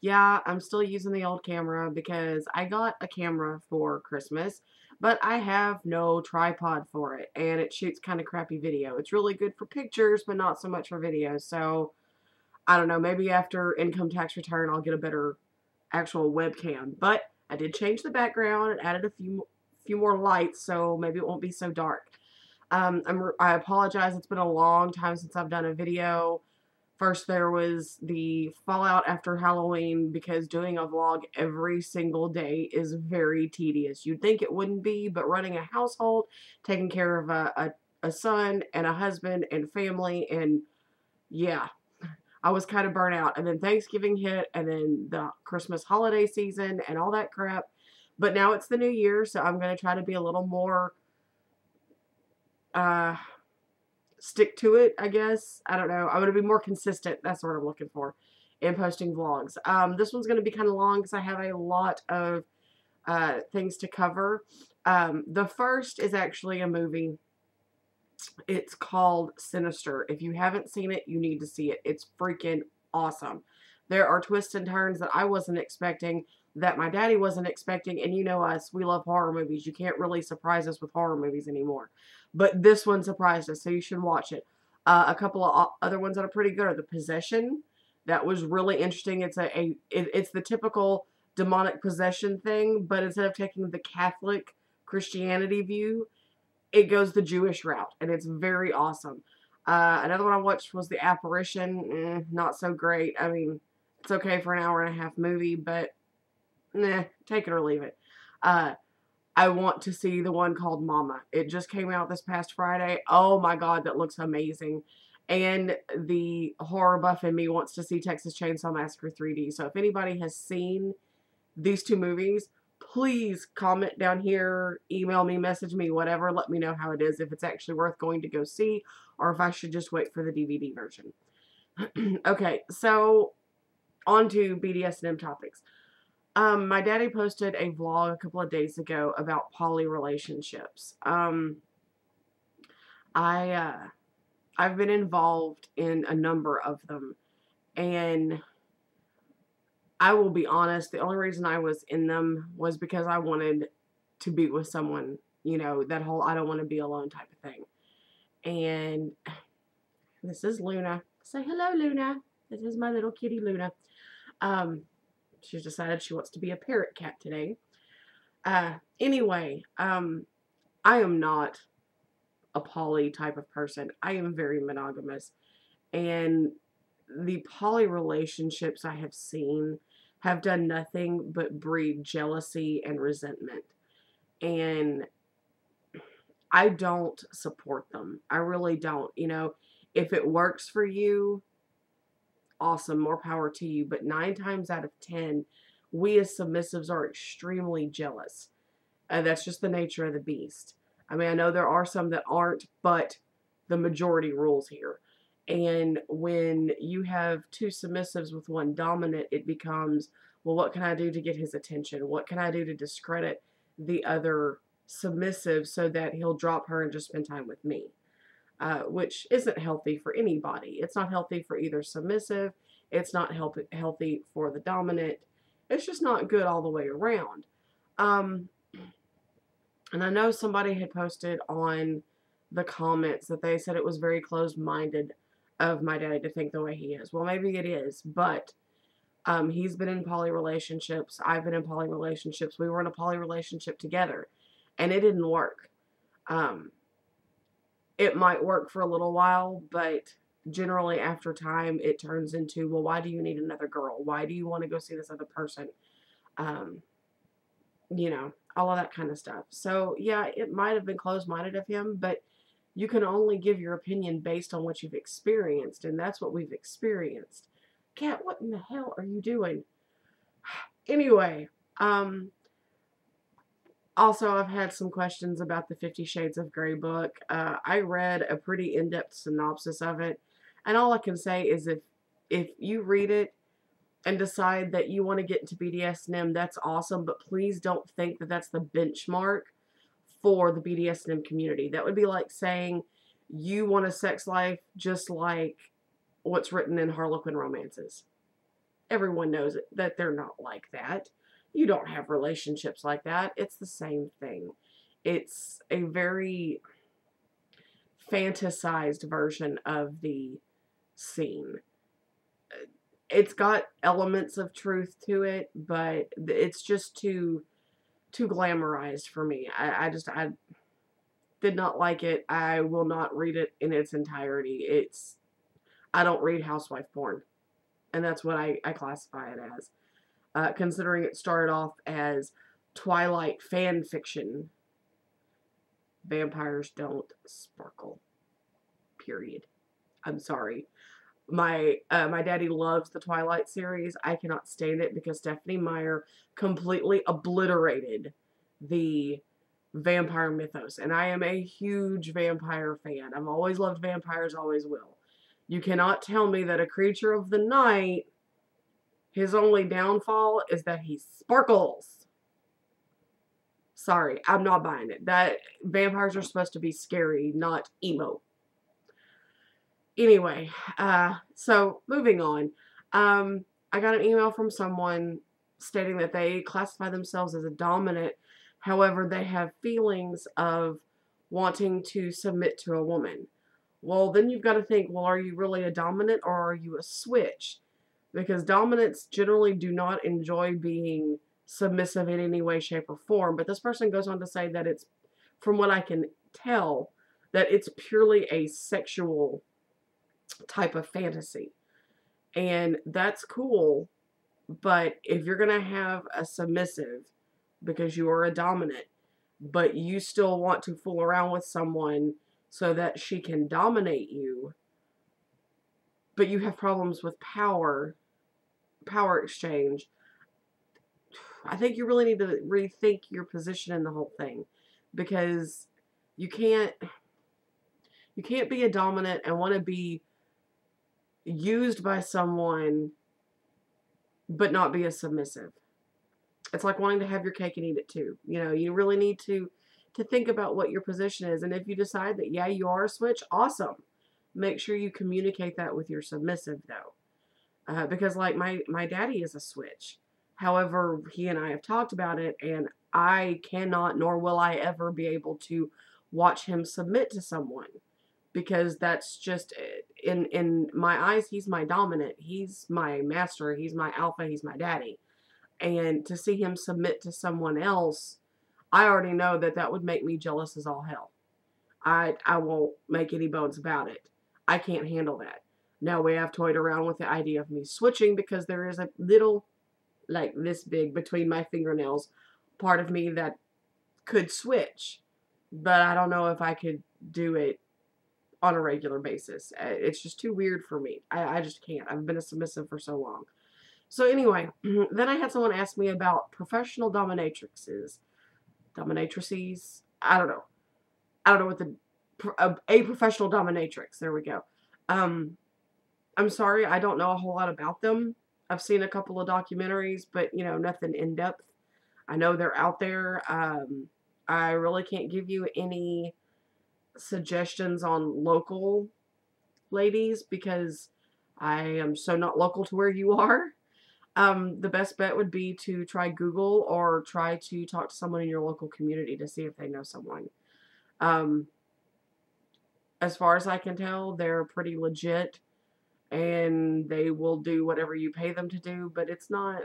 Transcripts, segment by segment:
Yeah, I'm still using the old camera because I got a camera for Christmas, but I have no tripod for it, and it shoots kind of crappy video. It's really good for pictures, but not so much for video. So, I don't know, maybe after income tax return, I'll get a better actual webcam. But I did change the background and added a few few more lights, so maybe it won't be so dark. Um, I apologize. It's been a long time since I've done a video. First, there was the fallout after Halloween because doing a vlog every single day is very tedious. You'd think it wouldn't be, but running a household, taking care of a, a, a son and a husband and family, and yeah, I was kind of burnt out. And then Thanksgiving hit, and then the Christmas holiday season, and all that crap. But now it's the new year, so I'm going to try to be a little more. Uh, stick to it, I guess. I don't know. I'm going to be more consistent. That's what I'm looking for in posting vlogs. Um, this one's going to be kind of long because I have a lot of uh, things to cover. Um, the first is actually a movie. It's called Sinister. If you haven't seen it, you need to see it. It's freaking awesome. There are twists and turns that I wasn't expecting, that my daddy wasn't expecting, and you know us, we love horror movies. You can't really surprise us with horror movies anymore. But this one surprised us, so you should watch it. Uh, a couple of other ones that are pretty good are The Possession. That was really interesting. It's a, a it, it's the typical demonic possession thing, but instead of taking the Catholic Christianity view, it goes the Jewish route, and it's very awesome. Uh, another one I watched was The Apparition. Eh, not so great. I mean, it's okay for an hour and a half movie, but nah, take it or leave it. Uh, I want to see the one called Mama. It just came out this past Friday. Oh my god, that looks amazing. And the horror buff in me wants to see Texas Chainsaw Massacre 3D. So if anybody has seen these two movies, please comment down here, email me, message me, whatever. Let me know how it is, if it's actually worth going to go see, or if I should just wait for the DVD version. okay, so on to BDSM topics. Um, my daddy posted a vlog a couple of days ago about poly relationships. Um, I, uh, I've been involved in a number of them, and I will be honest, the only reason I was in them was because I wanted to be with someone, you know, that whole I don't want to be alone type of thing. And this is Luna. Say hello, Luna. This is my little kitty, Luna. Um, she's decided she wants to be a parrot cat today. Uh, anyway, um, I am not a poly type of person. I am very monogamous. And the poly relationships I have seen have done nothing but breed jealousy and resentment. And I don't support them. I really don't. You know, if it works for you, awesome, more power to you. But nine times out of ten, we as submissives are extremely jealous. And that's just the nature of the beast. I mean, I know there are some that aren't, but the majority rules here. And when you have two submissives with one dominant, it becomes, well, what can I do to get his attention? What can I do to discredit the other submissive so that he'll drop her and just spend time with me? Uh, which isn't healthy for anybody. It's not healthy for either submissive. It's not help healthy for the dominant. It's just not good all the way around. Um, and I know somebody had posted on the comments that they said it was very closed-minded of my daddy to think the way he is. Well, maybe it is, but um, he's been in poly relationships. I've been in poly relationships. We were in a poly relationship together, and it didn't work. Um, it might work for a little while, but generally after time, it turns into, well, why do you need another girl? Why do you want to go see this other person? Um, you know, all of that kind of stuff. So, yeah, it might have been closed-minded of him, but you can only give your opinion based on what you've experienced, and that's what we've experienced. Cat, what in the hell are you doing? Anyway, um, also, I've had some questions about the Fifty Shades of Grey book. Uh, I read a pretty in-depth synopsis of it, and all I can say is if if you read it and decide that you want to get into BDSM, that's awesome, but please don't think that that's the benchmark for the BDSM community. That would be like saying you want a sex life just like what's written in Harlequin romances. everyone knows it, that they're not like that. You don't have relationships like that. It's the same thing. It's a very fantasized version of the scene. It's got elements of truth to it, but it's just too too glamorized for me. I, I just I did not like it. I will not read it in its entirety. It's I don't read housewife porn. And that's what I, I classify it as. Uh, considering it started off as Twilight fan fiction. Vampires don't sparkle. Period. I'm sorry. My uh, my daddy loves the Twilight series. I cannot stand it because Stephenie Meyer completely obliterated the vampire mythos. And I am a huge vampire fan. I've always loved vampires, always will. You cannot tell me that a creature of the night, his only downfall is that he sparkles. Sorry, I'm not buying it. That vampires are supposed to be scary, not emo. Anyway, uh, so moving on. Um, I got an email from someone stating that they classify themselves as a dominant However, they have feelings of wanting to submit to a woman. Well, then you've got to think, well, are you really a dominant or are you a switch? Because dominants generally do not enjoy being submissive in any way, shape, or form. But this person goes on to say that it's, from what I can tell, that it's purely a sexual type of fantasy. And that's cool. But if you're going to have a submissive because you are a dominant, but you still want to fool around with someone so that she can dominate you, but you have problems with power, power exchange, I think you really need to rethink your position in the whole thing because you can't you can't be a dominant and want to be used by someone but not be a submissive it's like wanting to have your cake and eat it too. You know, you really need to to think about what your position is. And if you decide that, yeah, you are a switch, awesome. Make sure you communicate that with your submissive, though. Uh, because, like, my, my daddy is a switch. However, he and I have talked about it, and I cannot, nor will I ever be able to watch him submit to someone. Because that's just, eh, in, in my eyes, he's my dominant. He's my master. He's my alpha. He's my daddy and to see him submit to someone else, I already know that that would make me jealous as all hell. I I won't make any bones about it. I can't handle that. Now we have toyed around with the idea of me switching because there is a little, like this big between my fingernails, part of me that could switch, but I don't know if I could do it on a regular basis. Uh, it's just too weird for me. I, I just can't. I've been a submissive for so long. So anyway, then I had someone ask me about professional dominatrixes. Dominatrices? I don't know. I don't know what the... A, a professional dominatrix. There we go. Um, I'm sorry, I don't know a whole lot about them. I've seen a couple of documentaries, but, you know, nothing in-depth. I know they're out there. Um, I really can't give you any suggestions on local ladies because I am so not local to where you are um, the best bet would be to try Google or try to talk to someone in your local community to see if they know someone. Um, as far as I can tell, they're pretty legit and they will do whatever you pay them to do, but it's not,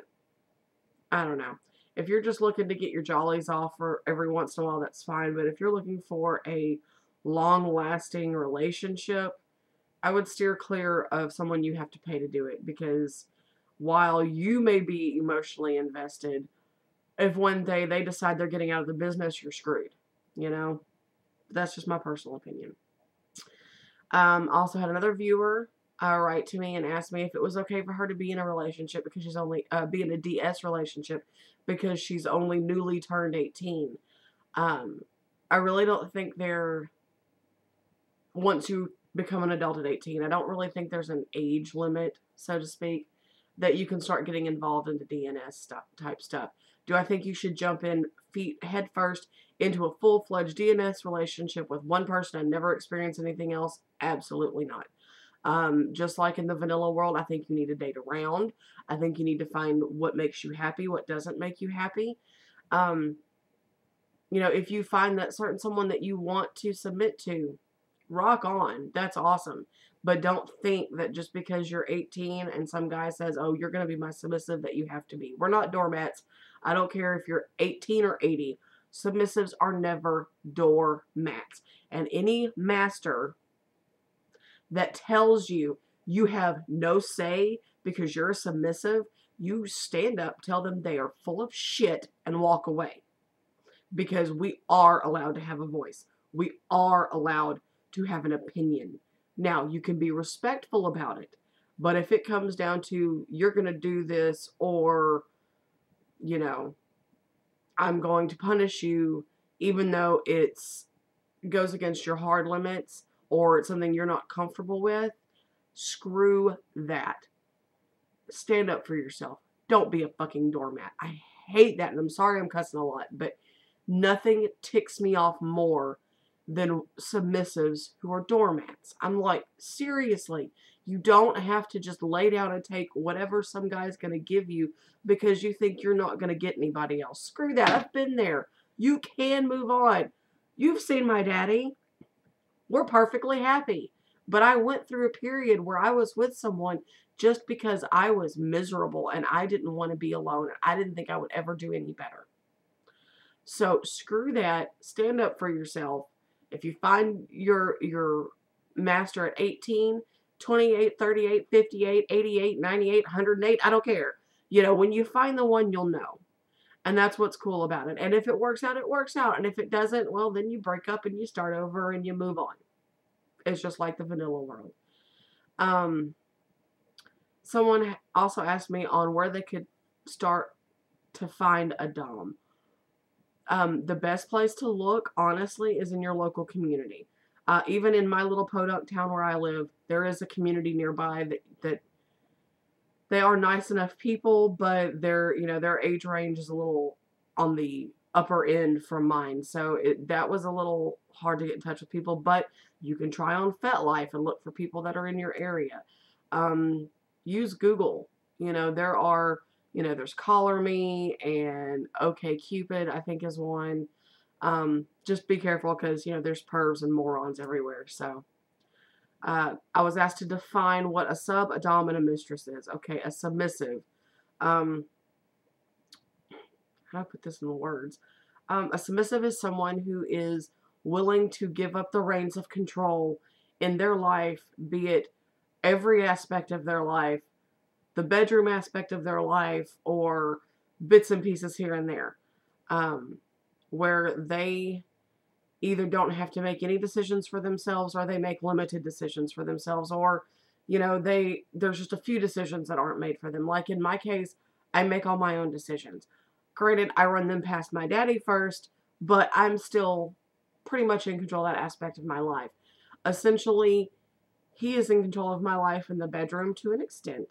I don't know. If you're just looking to get your jollies off for every once in a while, that's fine. But if you're looking for a long-lasting relationship, I would steer clear of someone you have to pay to do it because while you may be emotionally invested, if one day they decide they're getting out of the business, you're screwed. You know? That's just my personal opinion. Um, also had another viewer uh, write to me and ask me if it was okay for her to be in a relationship because she's only, uh, be in a DS relationship because she's only newly turned 18. Um, I really don't think they're, once you become an adult at 18, I don't really think there's an age limit, so to speak that you can start getting involved in the DNS stuff type stuff. Do I think you should jump in feet head first into a full-fledged DNS relationship with one person and never experience anything else? Absolutely not. Um, just like in the vanilla world, I think you need to date around. I think you need to find what makes you happy, what doesn't make you happy. Um, you know, if you find that certain someone that you want to submit to, rock on. That's awesome. But don't think that just because you're 18 and some guy says, oh, you're going to be my submissive, that you have to be. We're not doormats. I don't care if you're 18 or 80. Submissives are never doormats. And any master that tells you you have no say because you're submissive, you stand up, tell them they are full of shit, and walk away. Because we are allowed to have a voice. We are allowed to have an opinion. Now, you can be respectful about it, but if it comes down to you're going to do this or, you know, I'm going to punish you even though it's goes against your hard limits or it's something you're not comfortable with, screw that. Stand up for yourself. Don't be a fucking doormat. I hate that and I'm sorry I'm cussing a lot, but nothing ticks me off more than submissives who are doormats. I'm like, seriously, you don't have to just lay down and take whatever some guy's going to give you because you think you're not going to get anybody else. Screw that. I've been there. You can move on. You've seen my daddy. We're perfectly happy. But I went through a period where I was with someone just because I was miserable and I didn't want to be alone. I didn't think I would ever do any better. So screw that. Stand up for yourself. If you find your your master at 18, 28, 38, 58, 88, 98, 108, I don't care. You know, when you find the one, you'll know. And that's what's cool about it. And if it works out, it works out. And if it doesn't, well, then you break up and you start over and you move on. It's just like the vanilla world. Um, someone also asked me on where they could start to find a Dom. Um, the best place to look, honestly, is in your local community. Uh, even in my little podunk town where I live, there is a community nearby that, that they are nice enough people, but their you know their age range is a little on the upper end from mine. So it, that was a little hard to get in touch with people, but you can try on FetLife and look for people that are in your area. Um, use Google. You know, there are, you know, there's Collar Me and OK Cupid, I think is one. Um, just be careful because, you know, there's pervs and morons everywhere. So uh, I was asked to define what a sub, a dom, and a mistress is. Okay, a submissive. Um, how do I put this in the words? Um, a submissive is someone who is willing to give up the reins of control in their life, be it every aspect of their life, the bedroom aspect of their life, or bits and pieces here and there, um, where they either don't have to make any decisions for themselves or they make limited decisions for themselves or you know they there's just a few decisions that aren't made for them. Like in my case I make all my own decisions. Granted I run them past my daddy first but I'm still pretty much in control of that aspect of my life. Essentially he is in control of my life in the bedroom to an extent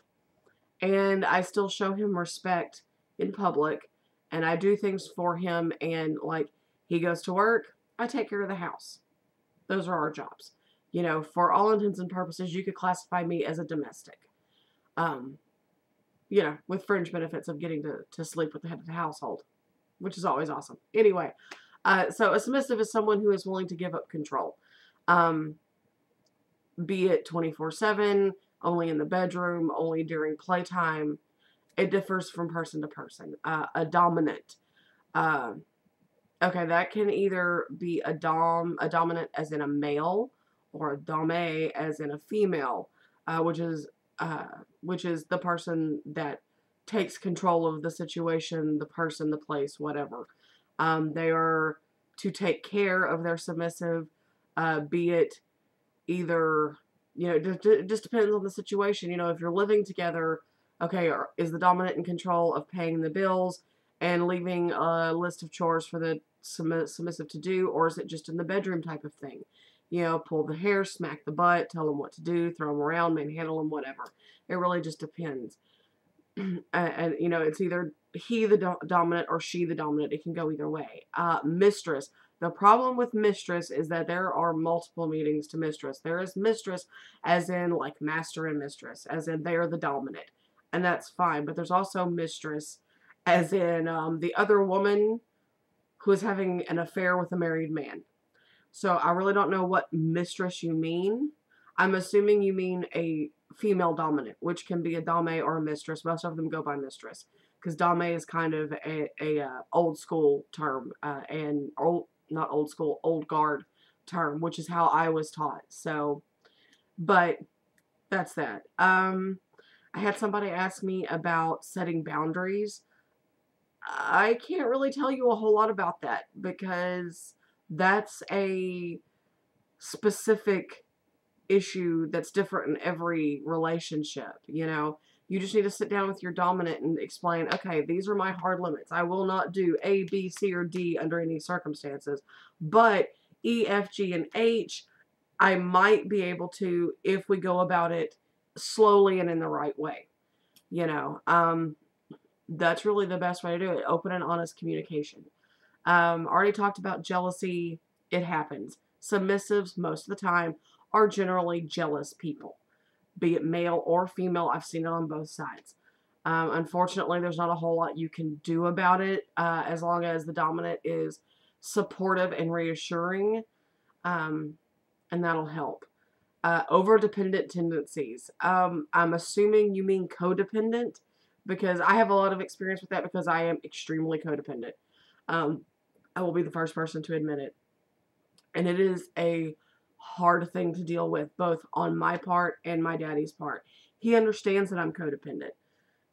and I still show him respect in public and I do things for him and like he goes to work I take care of the house. Those are our jobs. You know, for all intents and purposes, you could classify me as a domestic. Um, you know, with fringe benefits of getting to, to sleep with the head of the household, which is always awesome. Anyway, uh, so a submissive is someone who is willing to give up control. Um, be it 24-7, only in the bedroom, only during playtime. It differs from person to person. Uh, a dominant. Uh, Okay, that can either be a dom, a dominant as in a male, or a dame as in a female, uh, which is uh, which is the person that takes control of the situation, the person, the place, whatever. Um, they are to take care of their submissive, uh, be it either you know, it just, just depends on the situation. You know, if you're living together, okay, is the dominant in control of paying the bills and leaving a list of chores for the submissive to do, or is it just in the bedroom type of thing? You know, pull the hair, smack the butt, tell them what to do, throw them around, manhandle them, whatever. It really just depends. and, and, you know, it's either he the do dominant or she the dominant. It can go either way. Uh, mistress. The problem with mistress is that there are multiple meanings to mistress. There is mistress as in like master and mistress, as in they are the dominant. And that's fine. But there's also mistress as in um, the other woman who is having an affair with a married man. So I really don't know what mistress you mean. I'm assuming you mean a female dominant, which can be a dame or a mistress. Most of them go by mistress because dame is kind of a, a uh, old school term uh, and old not old school old guard term, which is how I was taught. So, but that's that. Um, I had somebody ask me about setting boundaries. I can't really tell you a whole lot about that because that's a specific issue that's different in every relationship, you know. You just need to sit down with your dominant and explain, okay, these are my hard limits. I will not do A, B, C, or D under any circumstances. But E, F, G, and H, I might be able to if we go about it slowly and in the right way. You know, um, that's really the best way to do it. Open and honest communication. Um, already talked about jealousy. It happens. Submissives, most of the time, are generally jealous people, be it male or female. I've seen it on both sides. Um, unfortunately, there's not a whole lot you can do about it uh, as long as the dominant is supportive and reassuring, um, and that'll help. Uh, over-dependent tendencies. Um, I'm assuming you mean codependent because I have a lot of experience with that because I am extremely codependent. Um, I will be the first person to admit it. And it is a hard thing to deal with, both on my part and my daddy's part. He understands that I'm codependent.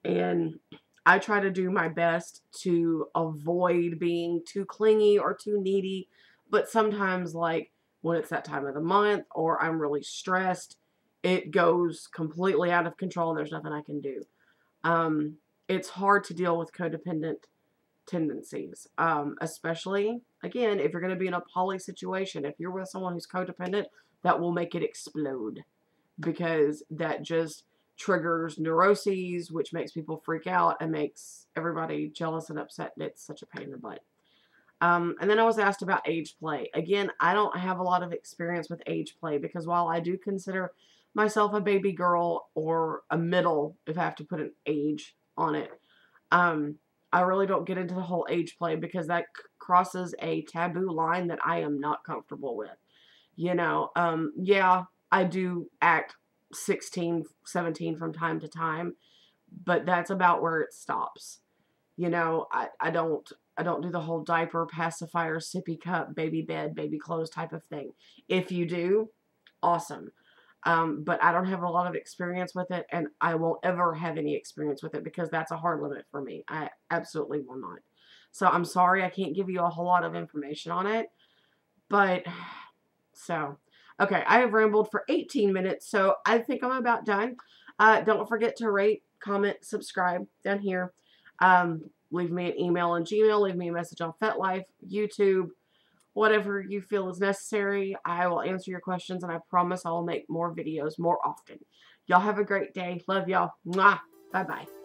And I try to do my best to avoid being too clingy or too needy. But sometimes, like when it's that time of the month or I'm really stressed, it goes completely out of control and there's nothing I can do. Um, it's hard to deal with codependent tendencies, um, especially, again, if you're going to be in a poly situation. If you're with someone who's codependent, that will make it explode because that just triggers neuroses, which makes people freak out and makes everybody jealous and upset. And it's such a pain in the butt. Um, and then I was asked about age play. Again, I don't have a lot of experience with age play because while I do consider myself a baby girl or a middle, if I have to put an age on it, um, I really don't get into the whole age play because that crosses a taboo line that I am not comfortable with. You know, um, yeah, I do act 16, 17 from time to time, but that's about where it stops. You know, I, I don't I don't do the whole diaper, pacifier, sippy cup, baby bed, baby clothes type of thing. If you do, awesome. Um, but I don't have a lot of experience with it, and I won't ever have any experience with it because that's a hard limit for me. I absolutely will not. So I'm sorry I can't give you a whole lot of information on it. But, so, okay, I have rambled for 18 minutes, so I think I'm about done. Uh, don't forget to rate, comment, subscribe down here. Um, leave me an email on Gmail, leave me a message on FetLife, YouTube, whatever you feel is necessary. I will answer your questions, and I promise I will make more videos more often. Y'all have a great day. Love y'all. Mwah. Bye-bye.